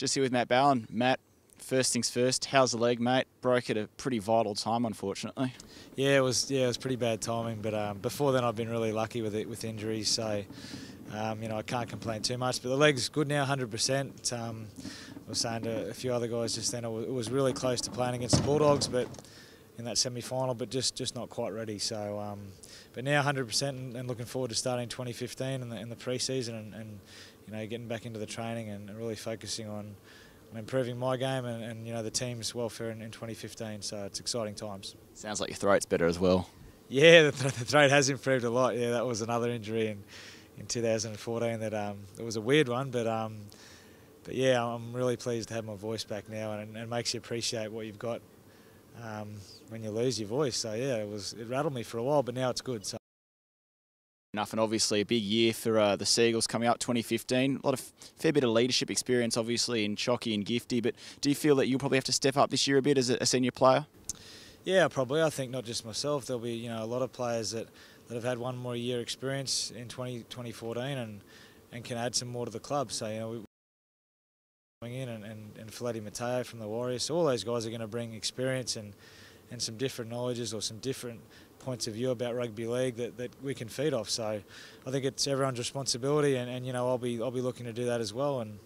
Just here with Matt Ballin. Matt, first things first, how's the leg, mate? Broke at a pretty vital time, unfortunately. Yeah, it was yeah, it was pretty bad timing. But um, before then, I've been really lucky with it with injuries, so um, you know I can't complain too much. But the leg's good now, 100%. Um, I was saying to a few other guys just then, it was really close to playing against the Bulldogs, but in that semi-final, but just just not quite ready. So, um, but now 100% and, and, looking forward to starting 2015 in the, in the pre-season and, and you know getting back into the training and really focusing on, on improving my game and, and, you know the team's welfare in, in 2015. So it's exciting times. Sounds like your throat's better as well. Yeah, the, th the throat has improved a lot. Yeah, that was another injury in in 2014 that um, it was a weird one, but. Um, but yeah, I'm really pleased to have my voice back now, and, and it makes you appreciate what you've got um, when you lose your voice. So yeah, it was it rattled me for a while, but now it's good. So. Enough, and obviously a big year for uh, the Sea Eagles coming up 2015. A lot of fair bit of leadership experience, obviously in Chocky and Gifty. But do you feel that you'll probably have to step up this year a bit as a, senior player? Yeah, probably. I think not just myself. There'll be you know a lot of players that, that have had one more year experience in 20, 2014 and and can add some more to the club. So you know. We, in and, and, and Feleti Mateo from the Warriors. So all those guys are going to bring experience and, and some different knowledges or some different points of view about rugby league that, that we can feed off. So I think it's everyone's responsibility and, and you know I'll be I'll be looking to do that as well and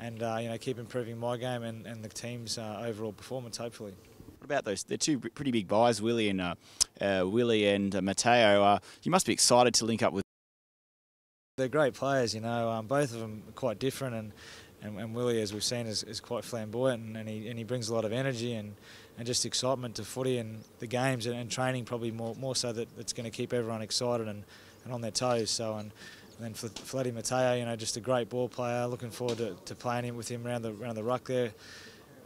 and uh, you know keep improving my game and, and the team's uh, overall performance hopefully. What about those? They're two pretty big buys, Willie and uh, uh Willie and uh, Mateo. Uh, you must be excited to link up with. They're great players, you know. Um, both of them are quite different and and, and Willie, as we've seen, is, is quite flamboyant and, and, he, and he brings a lot of energy and, and just excitement to footy and the games and, and training probably more, more so that it's going to keep everyone excited and, and on their toes. So and, and then for Feleti Mateo, you know, just a great ball player. Looking forward to, to playing him with him around the around the ruck there.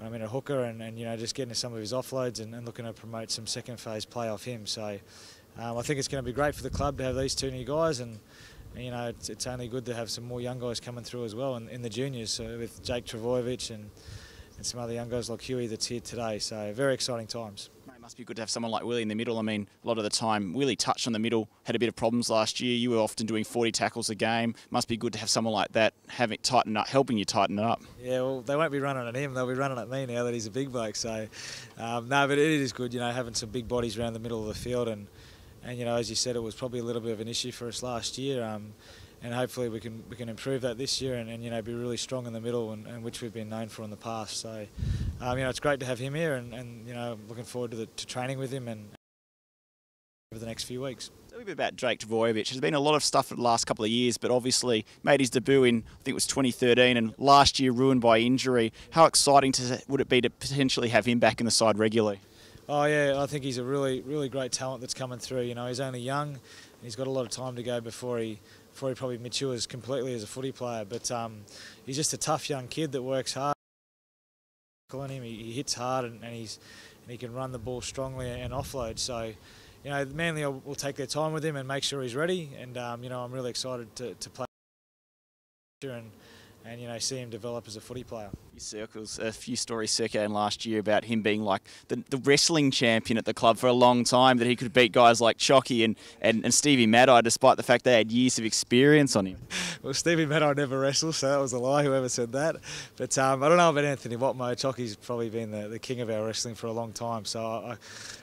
I'm in a hooker and, and you know just getting to some of his offloads and, and looking to promote some second phase play off him. So um, I think it's going to be great for the club to have these two new guys and you know, it's, it's, only good to have some more young guys coming through as well in, in the juniors so with Jake Trbojevic and, and some other young guys like Huey that's here today. So very exciting times. It must be good to have someone like Willie in the middle. I mean, a lot of the time, Willie touched on the middle, had a bit of problems last year. You were often doing 40 tackles a game. Must be good to have someone like that having tighten up, helping you tighten it up. Yeah, well, they won't be running at him. They'll be running at me now that he's a big bloke. So, um, no, but it is good, you know, having some big bodies around the middle of the field and and you know, as you said, it was probably a little bit of an issue for us last year. Um, and hopefully we can we can improve that this year and, and you know be really strong in the middle and, and, which we've been known for in the past. So um, you know it's great to have him here and, and you know looking forward to, the, to training with him and over the next few weeks. A bit about Jake Trbojevic. There's been a lot of stuff for the last couple of years, but obviously made his debut in I think it was 2013 and last year ruined by injury. How exciting to, would it be to potentially have him back in the side regularly? Oh yeah, I think he's a really, really great talent that's coming through. You know, he's only young, and he's got a lot of time to go before he, before he probably matures completely as a footy player. But um, he's just a tough young kid that works hard. On him, he, hits hard and, and, he's and he can run the ball strongly and offload. So, you know, Manly will, will take their time with him and make sure he's ready. And um, you know, I'm really excited to, to play and and you know see him develop as a footy player. Circles a few stories circulating last year about him being like the, the wrestling champion at the club for a long time, that he could beat guys like Chocky and, and, and Stevie Matai despite the fact they had years of experience on him. well, Stevie Matai never wrestled, so that was a lie, whoever said that. But um, I don't know about Anthony Watmough. Chocky's probably been the, the king of our wrestling for a long time, so I,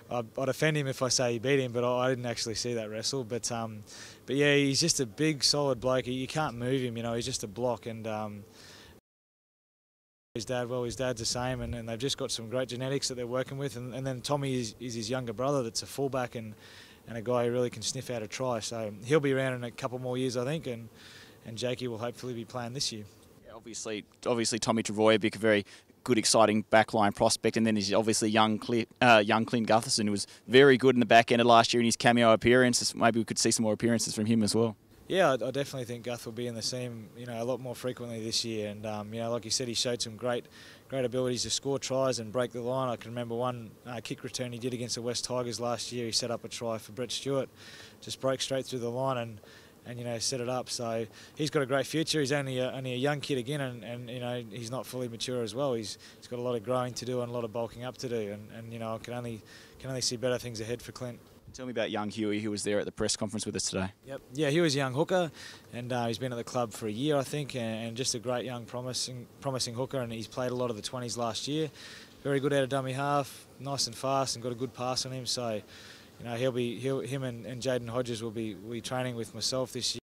I, I'd offend him if I say he beat him, but I didn't actually see that wrestle. But um, but yeah, he's just a big, solid bloke. You can't move him, you know. He's just a block, and um, his dad, well, his dad's the same, and, and, they've just got some great genetics that they're working with. And, and then Tommy is, is, his younger brother, that's a fullback and and a guy who really can sniff out a try. So he'll be around in a couple more years, I think, and and Jakey will hopefully be playing this year. Yeah, obviously, obviously Tommy Trbojevic, a very good, exciting backline prospect, and then there's obviously young, uh, young Clint Gutherson, who was very good in the back end of last year in his cameo appearances. Maybe we could see some more appearances from him as well. Yeah, I, definitely think Guth will be in the team, you know, a lot more frequently this year. And um, you know, like you said, he showed some great, great abilities to score tries and break the line. I can remember one uh, kick return he did against the West Tigers last year. He set up a try for Brett Stewart, just broke straight through the line and and you know set it up. So he's got a great future. He's only a, only a young kid again, and, and you know he's not fully mature as well. He's he's got a lot of growing to do and a lot of bulking up to do, and, and you know I can only can only see better things ahead for Clint. Tell me about young Huey, who was there at the press conference with us today. Yep. Yeah, he was a young hooker, and uh, he's been at the club for a year, I think, and, and, just a great young, promising, promising hooker. And he's played a lot of the 20s last year. Very good out of dummy half, nice and fast, and got a good pass on him. So, you know, he'll be he'll, him and, and Jaden Hodges will be will be training with myself this year.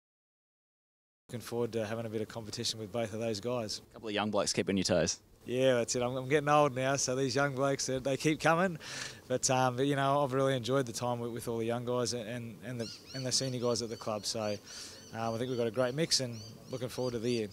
Looking forward to having a bit of competition with both of those guys. A couple of young blokes keeping your toes. Yeah, that's it. I'm, I'm, getting old now, so these young blokes they keep coming. But, um, but you know, I've really enjoyed the time with, with all the young guys and, and the and the senior guys at the club. So uh, I think we've got a great mix and looking forward to the year.